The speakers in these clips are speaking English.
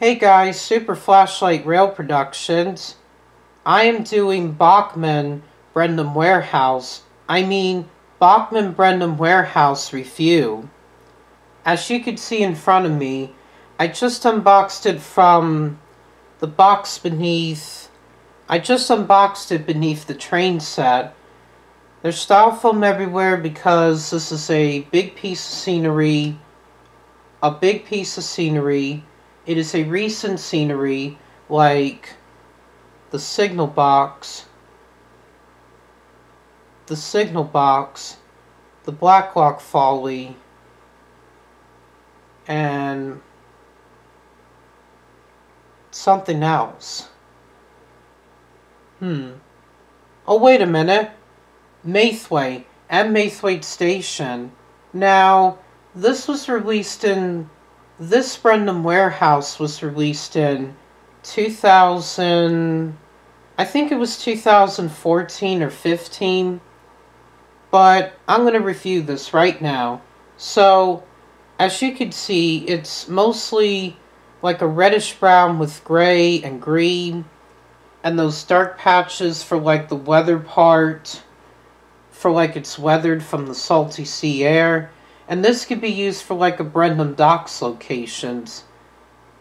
Hey guys, Super Flashlight Rail Productions. I am doing Bachmann Brendam Warehouse. I mean, Bachmann Brendam Warehouse review. As you can see in front of me, I just unboxed it from the box beneath. I just unboxed it beneath the train set. There's styrofoam everywhere because this is a big piece of scenery. A big piece of scenery. It is a recent scenery like the signal box, the signal box, the Blacklock Folly, and something else. Hmm. Oh, wait a minute. Maithwaite and Maithwaite Station. Now, this was released in. This Brendam Warehouse was released in 2000. I think it was 2014 or 15. But I'm going to review this right now. So, as you can see, it's mostly like a reddish brown with gray and green. And those dark patches for like the weather part. For like it's weathered from the salty sea air. And this could be used for like a Brendam Docks locations.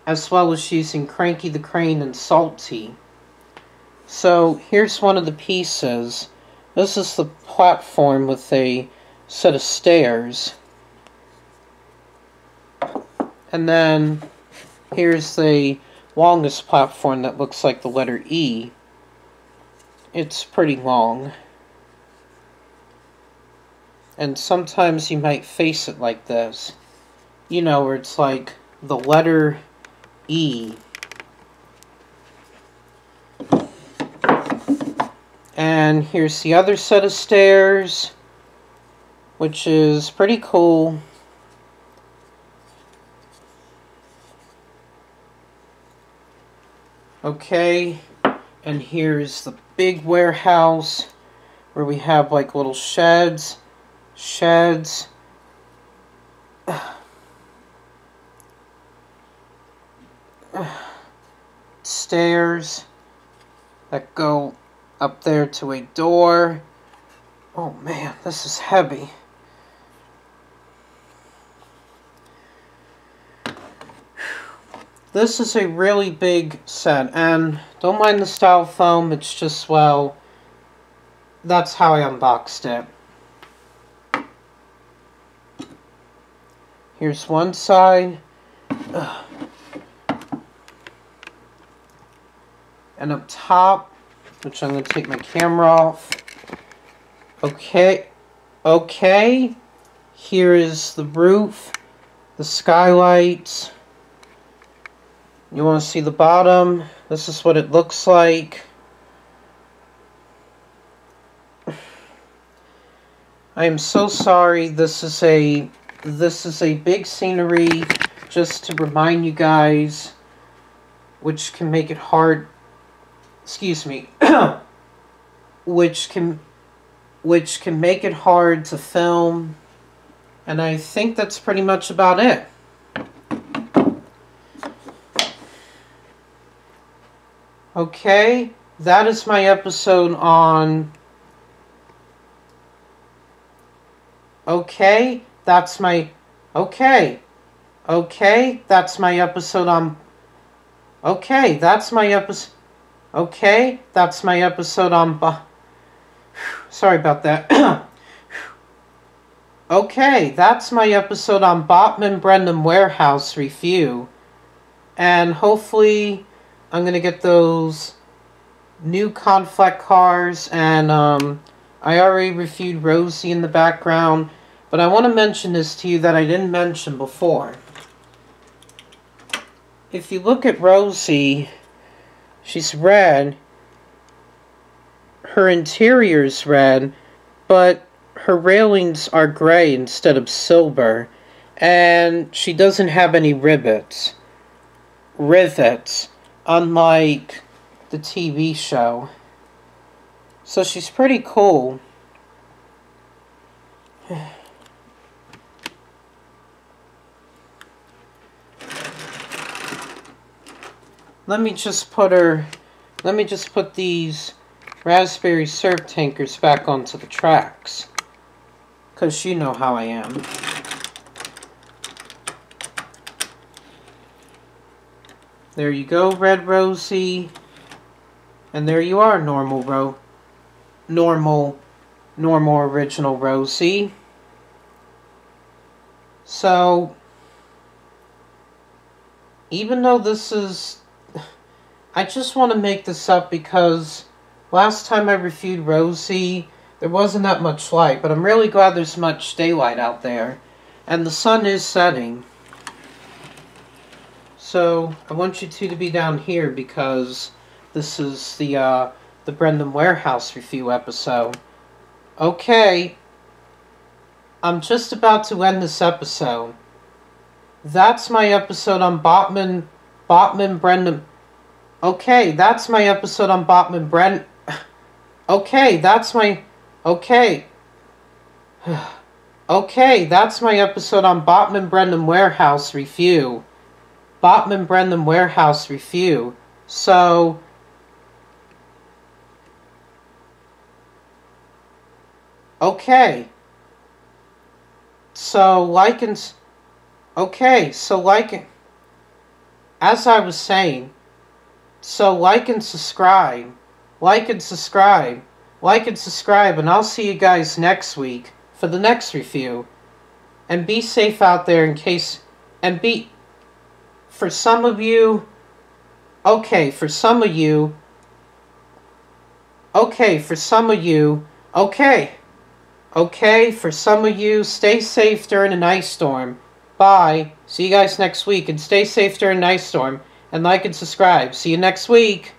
As well as using Cranky the Crane and Salty. So here's one of the pieces. This is the platform with a set of stairs. And then here's the longest platform that looks like the letter E. It's pretty long. And sometimes you might face it like this. You know, where it's like the letter E. And here's the other set of stairs, which is pretty cool. Okay, and here's the big warehouse where we have like little sheds, sheds. Stairs that go up there to a door. Oh man, this is heavy. This is a really big set, and don't mind the style foam, it's just, well, that's how I unboxed it. Here's one side. Ugh. And up top, which I'm going to take my camera off. Okay. Okay. Here is the roof, the skylights. You want to see the bottom? This is what it looks like. I am so sorry. This is a this is a big scenery just to remind you guys which can make it hard excuse me which can which can make it hard to film and I think that's pretty much about it. Okay, that is my episode on... Okay, that's my... Okay. Okay, that's my episode on... Okay, that's my episode... Okay, that's my episode on... Sorry about that. okay, that's my episode on Bachmann Brendam Warehouse review. And hopefully I'm to get those new Conflict cars, and um, I already reviewed Rosie in the background, but I want to mention this to you that I didn't mention before. If you look at Rosie, she's red, her interior's red, but her railings are gray instead of silver, and she doesn't have any rivets. Rivets unlike the TV show. So she's pretty cool. let me just put her, let me just put these raspberry syrup tankers back onto the tracks. Because you know how I am. There you go, Red Rosie. And there you are, normal Ro... Normal... Normal original Rosie. So... Even though this is... I just want to make this up because... Last time I reviewed Rosie, there wasn't that much light, but I'm really glad there's much daylight out there. And the sun is setting. So I want you two to be down here because this is the uh, the Brendam Warehouse review episode. Okay, I'm just about to end this episode. That's my episode on Botman, Botman Brendam. Okay, that's my episode on Botman Bren. Okay, that's my. Okay. okay, that's my episode on Botman Brendam Warehouse review. Botman Brendam Warehouse review. So, okay. So, like and, okay, so like, as I was saying, so like and subscribe, like and subscribe, like and subscribe, and I'll see you guys next week for the next review. And be safe out there in case, and be, for some of you, okay, for some of you, okay, for some of you, okay, okay, for some of you, stay safe during an ice storm. Bye. See you guys next week, and stay safe during an ice storm. And like and subscribe. See you next week.